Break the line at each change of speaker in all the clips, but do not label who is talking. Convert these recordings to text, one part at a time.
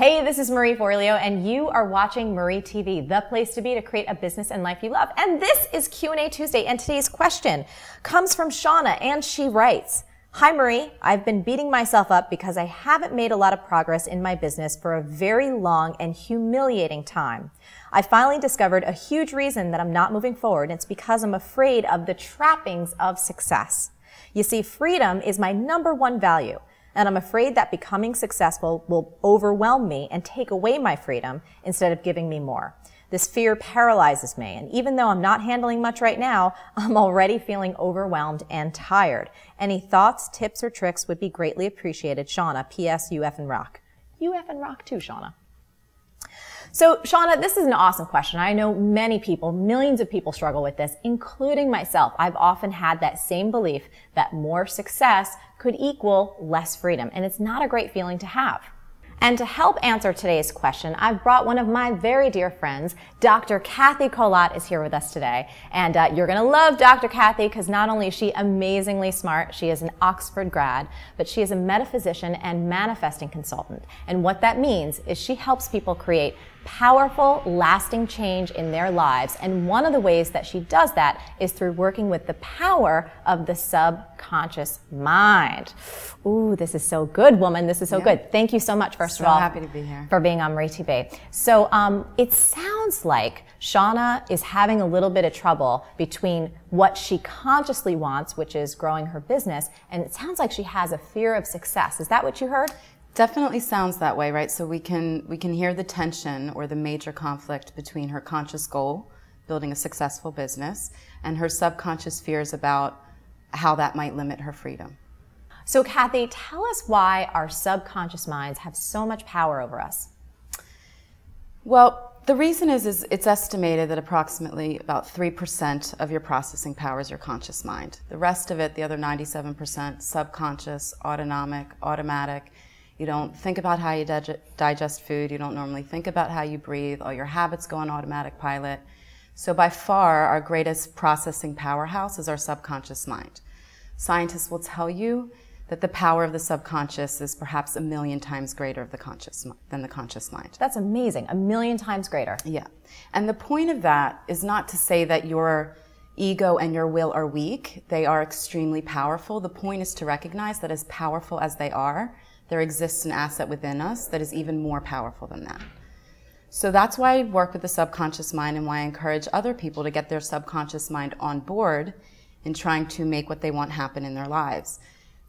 Hey, this is Marie Forleo, and you are watching Marie TV, the place to be to create a business and life you love. And this is Q&A Tuesday, and today's question comes from Shauna, and she writes, Hi Marie, I've been beating myself up because I haven't made a lot of progress in my business for a very long and humiliating time. I finally discovered a huge reason that I'm not moving forward. And it's because I'm afraid of the trappings of success. You see, freedom is my number one value. And I'm afraid that becoming successful will overwhelm me and take away my freedom instead of giving me more. This fear paralyzes me. And even though I'm not handling much right now, I'm already feeling overwhelmed and tired. Any thoughts, tips, or tricks would be greatly appreciated. Shauna, P.S. UF and rock. UF and rock too, Shauna. So, Shauna, this is an awesome question. I know many people, millions of people struggle with this, including myself. I've often had that same belief that more success could equal less freedom, and it's not a great feeling to have. And to help answer today's question, I've brought one of my very dear friends, Dr. Cathy Collautt is here with us today. And uh, you're going to love Dr. Cathy because not only is she amazingly smart, she is an Oxford grad, but she is a metaphysician and manifesting consultant. And what that means is she helps people create powerful, lasting change in their lives. And one of the ways that she does that is through working with the power of the subconscious mind. Ooh, this is so good, woman. This is so yeah. good. Thank you so much, first
so
of all.
happy to be here.
For being on Marie TV. So um, it sounds like Shauna is having a little bit of trouble between what she consciously wants, which is growing her business, and it sounds like she has a fear of success. Is that what you heard?
Definitely sounds that way, right? So we can we can hear the tension or the major conflict between her conscious goal, building a successful business, and her subconscious fears about how that might limit her freedom.
So Cathy, tell us why our subconscious minds have so much power over us.
Well, the reason is, is it's estimated that approximately about 3% of your processing power is your conscious mind. The rest of it, the other 97%, subconscious, autonomic, automatic, you don't think about how you digest food. You don't normally think about how you breathe. All your habits go on automatic pilot. So by far, our greatest processing powerhouse is our subconscious mind. Scientists will tell you that the power of the subconscious is perhaps a million times greater of the conscious, than the conscious mind.
That's amazing. A million times greater.
Yeah. And the point of that is not to say that your ego and your will are weak. They are extremely powerful. The point is to recognize that as powerful as they are, there exists an asset within us that is even more powerful than that. So that's why I work with the subconscious mind and why I encourage other people to get their subconscious mind on board in trying to make what they want happen in their lives.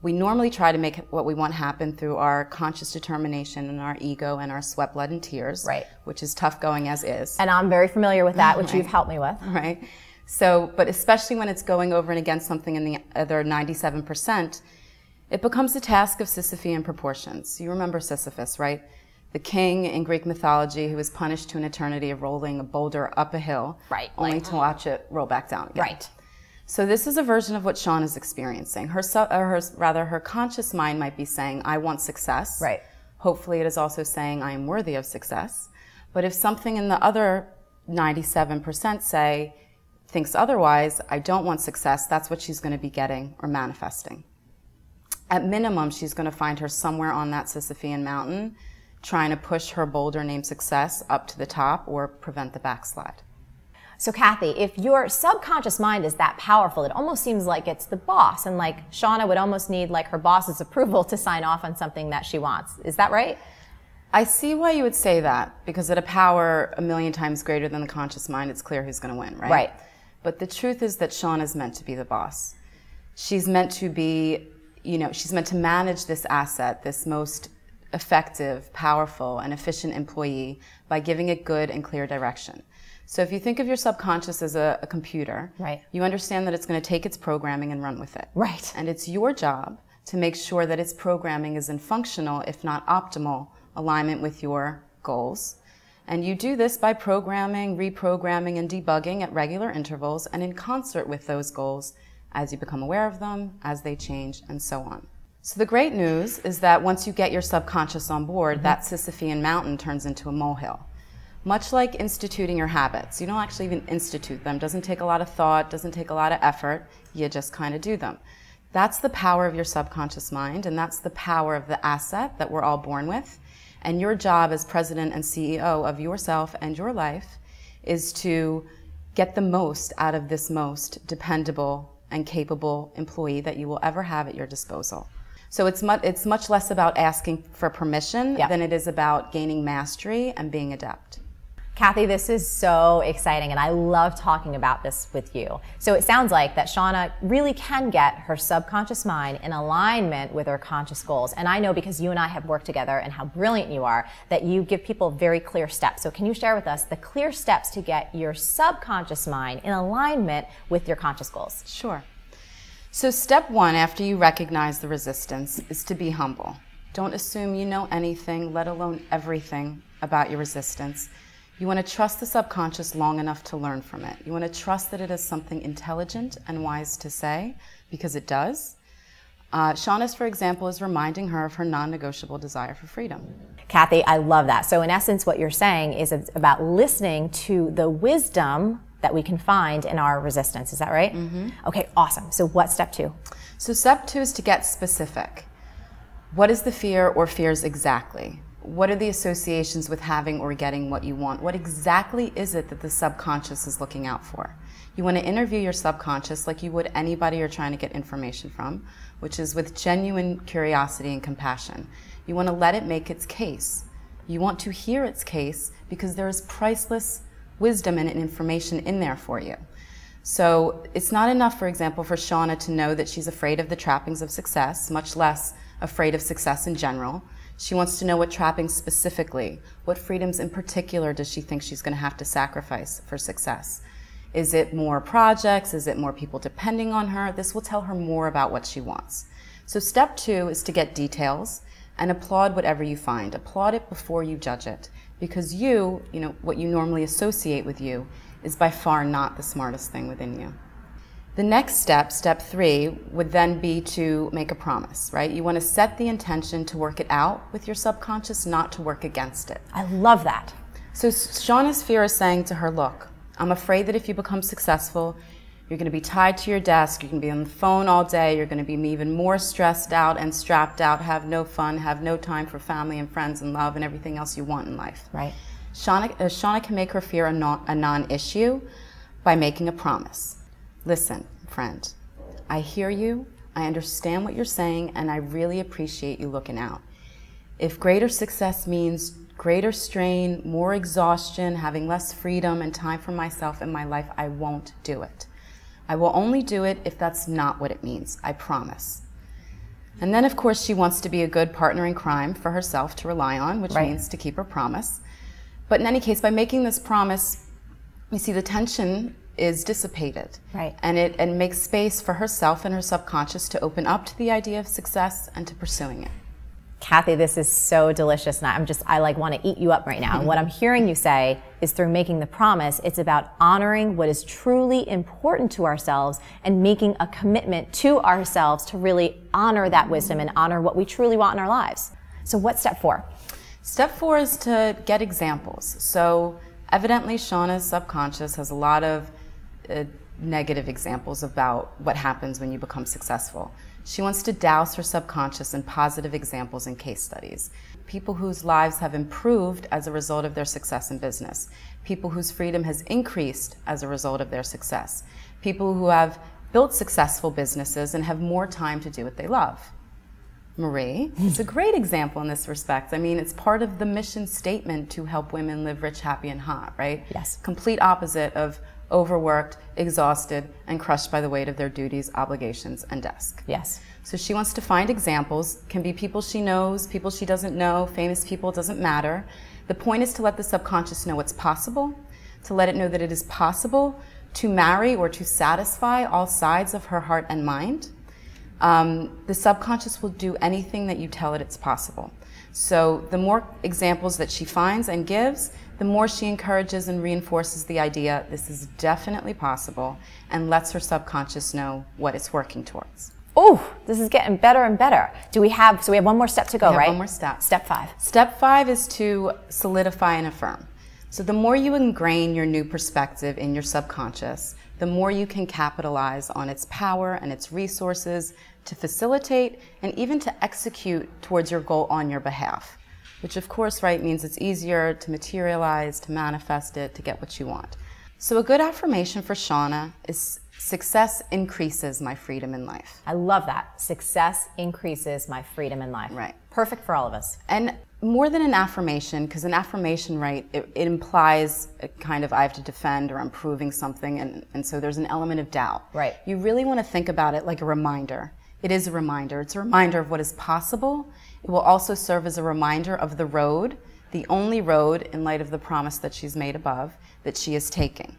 We normally try to make what we want happen through our conscious determination and our ego and our sweat, blood, and tears,
right.
which is tough going as is.
And I'm very familiar with that, which right. you've helped me with.
Right. So, but especially when it's going over and against something in the other 97%, it becomes a task of Sisyphean proportions. You remember Sisyphus, right? The king in Greek mythology who was punished to an eternity of rolling a boulder up a hill,
right,
only like, to mm-hmm. watch it roll back down again.
Right.
So this is a version of what Sean is experiencing. Her, her, rather, her conscious mind might be saying, "I want success."
Right.
Hopefully, it is also saying, "I am worthy of success." But if something in the other 97% say thinks otherwise, I don't want success, that's what she's going to be getting or manifesting at minimum, she's going to find her somewhere on that Sisyphean mountain, trying to push her boulder named success up to the top or prevent the backslide.
So, Cathy, if your subconscious mind is that powerful, it almost seems like it's the boss, and like Shauna would almost need like her boss's approval to sign off on something that she wants. Is that right?
I see why you would say that because at a power a million times greater than the conscious mind, it's clear who's going to win, right?
Right.
But the truth is that Shauna is meant to be the boss. She's meant to be you know, she's meant to manage this asset, this most effective, powerful, and efficient employee by giving it good and clear direction. So if you think of your subconscious as a, a computer,
right.
you understand that it's going to take its programming and run with it.
Right.
And it's your job to make sure that its programming is in functional, if not optimal, alignment with your goals. And you do this by programming, reprogramming, and debugging at regular intervals and in concert with those goals as you become aware of them, as they change, and so on. So the great news is that once you get your subconscious on board, mm-hmm. that Sisyphean mountain turns into a molehill. Much like instituting your habits, you don't actually even institute them. Doesn't take a lot of thought, doesn't take a lot of effort. You just kind of do them. That's the power of your subconscious mind, and that's the power of the asset that we're all born with. And your job as president and CEO of yourself and your life is to get the most out of this most dependable and capable employee that you will ever have at your disposal. So it's much, it's much less about asking for permission
Yeah.
than it is about gaining mastery and being adept.
Cathy, this is so exciting, and I love talking about this with you. So it sounds like that Shauna really can get her subconscious mind in alignment with her conscious goals. And I know because you and I have worked together and how brilliant you are, that you give people very clear steps. So can you share with us the clear steps to get your subconscious mind in alignment with your conscious goals?
Sure. So, step one after you recognize the resistance is to be humble. Don't assume you know anything, let alone everything about your resistance. You want to trust the subconscious long enough to learn from it. You want to trust that it is something intelligent and wise to say, because it does. Uh, Shauna's, for example, is reminding her of her non negotiable desire for freedom.
Cathy, I love that. So, in essence, what you're saying is it's about listening to the wisdom that we can find in our resistance. Is that right? Mm-hmm. Okay, awesome. So, what's step two?
So, step two is to get specific. What is the fear or fears exactly? What are the associations with having or getting what you want? What exactly is it that the subconscious is looking out for? You want to interview your subconscious like you would anybody you're trying to get information from, which is with genuine curiosity and compassion. You want to let it make its case. You want to hear its case because there is priceless wisdom and information in there for you. So it's not enough, for example, for Shauna to know that she's afraid of the trappings of success, much less afraid of success in general. She wants to know what trappings specifically, what freedoms in particular does she think she's going to have to sacrifice for success? Is it more projects? Is it more people depending on her? This will tell her more about what she wants. So step two is to get details and applaud whatever you find. Applaud it before you judge it. Because you, you know, what you normally associate with you is by far not the smartest thing within you. The next step, step three, would then be to make a promise, right? You want to set the intention to work it out with your subconscious, not to work against it.
I love that.
So Shauna's fear is saying to her, look, I'm afraid that if you become successful, you're going to be tied to your desk, you're going to be on the phone all day, you're going to be even more stressed out and strapped out, have no fun, have no time for family and friends and love and everything else you want in life.
Right.
Shauna, uh, Shauna can make her fear a, non, a non-issue by making a promise. Listen, friend, I hear you, I understand what you're saying, and I really appreciate you looking out. If greater success means greater strain, more exhaustion, having less freedom and time for myself in my life, I won't do it. I will only do it if that's not what it means. I promise. And then, of course, she wants to be a good partner in crime for herself to rely on, which
Right.
means to keep her promise. But in any case, by making this promise, you see the tension is dissipated.
Right.
And it and makes space for herself and her subconscious to open up to the idea of success and to pursuing it.
Cathy, this is so delicious, and I'm just, I like want to eat you up right now. And what I'm hearing you say is through making the promise, it's about honoring what is truly important to ourselves and making a commitment to ourselves to really honor that wisdom and honor what we truly want in our lives. So, what's step four?
Step four is to get examples. So, evidently, Shauna's subconscious has a lot of uh, negative examples about what happens when you become successful. She wants to douse her subconscious in positive examples and case studies. People whose lives have improved as a result of their success in business. People whose freedom has increased as a result of their success. People who have built successful businesses and have more time to do what they love. Marie is a great example in this respect. I mean, it's part of the mission statement to help women live rich, happy, and hot, right?
Yes.
Complete opposite of overworked, exhausted, and crushed by the weight of their duties, obligations, and desk.
Yes.
So she wants to find examples, can be people she knows, people she doesn't know, famous people, doesn't matter. The point is to let the subconscious know it's possible, to let it know that it is possible to marry or to satisfy all sides of her heart and mind. Um, the subconscious will do anything that you tell it it's possible. So the more examples that she finds and gives, the more she encourages and reinforces the idea this is definitely possible and lets her subconscious know what it's working towards.
Oh, this is getting better and better. Do we have, so we have one more step to go,
have
right?
one more step.
Step five.
Step five is to solidify and affirm. So the more you ingrain your new perspective in your subconscious, the more you can capitalize on its power and its resources to facilitate and even to execute towards your goal on your behalf. which of course, right, means it's easier to materialize, to manifest it, to get what you want. So a good affirmation for Shauna is success increases my freedom in life.
I love that. Success increases my freedom in life.
Right.
Perfect for all of us.
And more than an affirmation, because an affirmation, right, it, it, implies a kind of I have to defend or I'm proving something, and, and so there's an element of doubt.
Right.
You really want to think about it like a reminder. It is a reminder. It's a reminder of what is possible. It will also serve as a reminder of the road, the only road in light of the promise that she's made above, that she is taking.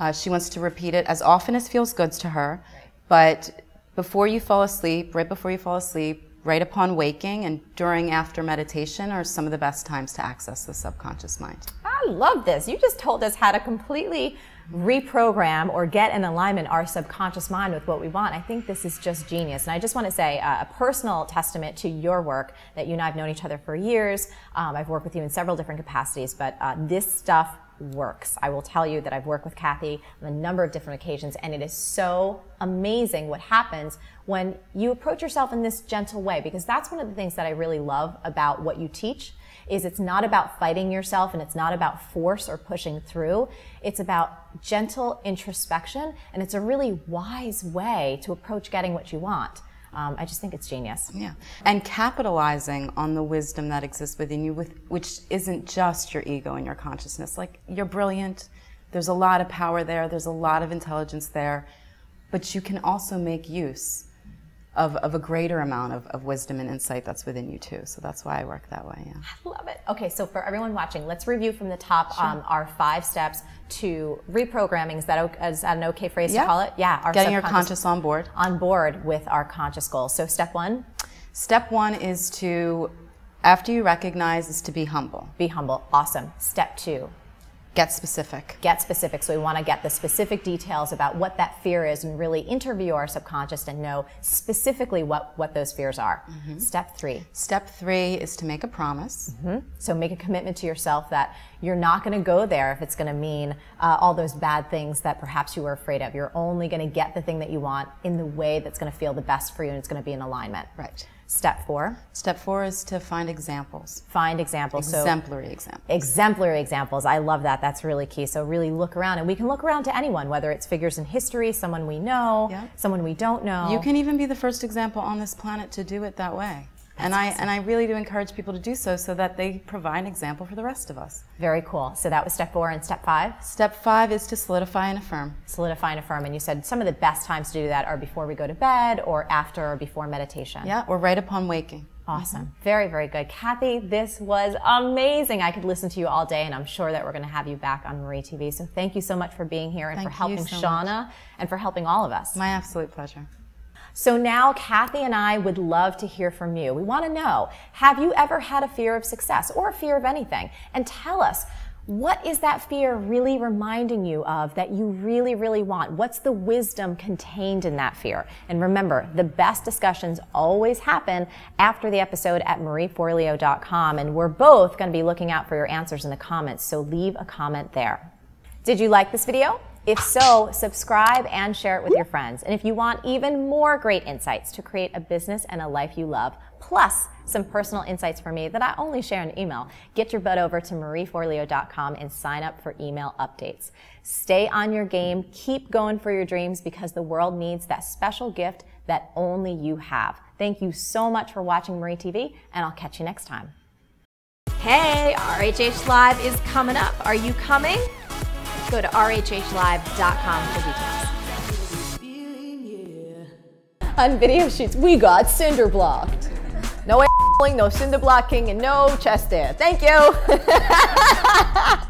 Uh, she wants to repeat it as often as feels good to her, but before you fall asleep, right before you fall asleep, right upon waking and during after meditation are some of the best times to access the subconscious mind.
I love this. You just told us how to completely reprogram or get in alignment our subconscious mind with what we want. I think this is just genius. And I just want to say uh, a personal testament to your work that you and I have known each other for years. Um, I've worked with you in several different capacities, but uh, this stuff works. I will tell you that I've worked with Cathy on a number of different occasions, and it is so amazing what happens when you approach yourself in this gentle way, because that's one of the things that I really love about what you teach is it's not about fighting yourself and it's not about force or pushing through. It's about gentle introspection and it's a really wise way to approach getting what you want. Um, I just think it's genius.
Yeah. And capitalizing on the wisdom that exists within you, with, which isn't just your ego and your consciousness. Like, you're brilliant, there's a lot of power there, there's a lot of intelligence there, but you can also make use of, of a greater amount of, of wisdom and insight that's within you too. So that's why I work that way. Yeah.
I love it. Okay, so for everyone watching, let's review from the top sure. um, our five steps to reprogramming. Is that, is that an okay phrase
yeah.
to call it?
Yeah. Our Getting your conscious on board.
On board with our conscious goals. So step one?
Step one is to, after you recognize, is to be humble.
Be humble. Awesome. Step two?
Get specific.
Get specific. So we want to get the specific details about what that fear is and really interview our subconscious and know specifically what, what those fears are. Mm-hmm. Step three.
Step three is to make a promise.
Mm-hmm. So make a commitment to yourself that you're not going to go there if it's going to mean uh, all those bad things that perhaps you were afraid of. You're only going to get the thing that you want in the way that's going to feel the best for you and it's going to be in alignment.
Right.
Step four.
Step four is to find examples.
Find examples.
Exemplary so, examples.
Exemplary examples. I love that. That's really key. So really look around, and we can look around to anyone, whether it's figures in history, someone we know, someone we don't know.
You can even be the first example on this planet to do it that way and I and I really do encourage people to do so so that they provide an example for the rest of us.
Very cool. So that was step four and step five.
Step five is to solidify and affirm.
Solidify and affirm, and you said some of the best times to do that are before we go to bed, or after, or before meditation.
Yeah, or right upon waking.
Awesome. Mm-hmm. Very, very good. Cathy, this was amazing. I could listen to you all day, and I'm sure that we're going to have you back on Marie TV. So thank you so much for being here and
thank
for helping
so
Shauna
much.
and for helping all of us.
My absolute pleasure.
So now Cathy and I would love to hear from you. We want to know, have you ever had a fear of success or a fear of anything? And tell us, what is that fear really reminding you of that you really, really want? What's the wisdom contained in that fear? And remember, the best discussions always happen after the episode at marieforleo.com. And we're both going to be looking out for your answers in the comments. So leave a comment there. Did you like this video? If so, subscribe and share it with your friends. And if you want even more great insights to create a business and a life you love, plus some personal insights from me that I only share in email, get your butt over to marieforleo.com and sign up for email updates. Stay on your game, keep going for your dreams because the world needs that special gift that only you have. Thank you so much for watching Marie TV, and I'll catch you next time. Hey, RHH Live is coming up. Are you coming? Go to rhhlive.com for details. On video shoots, we got cinder blocked. No no cinder blocking, and no chest air. Thank you.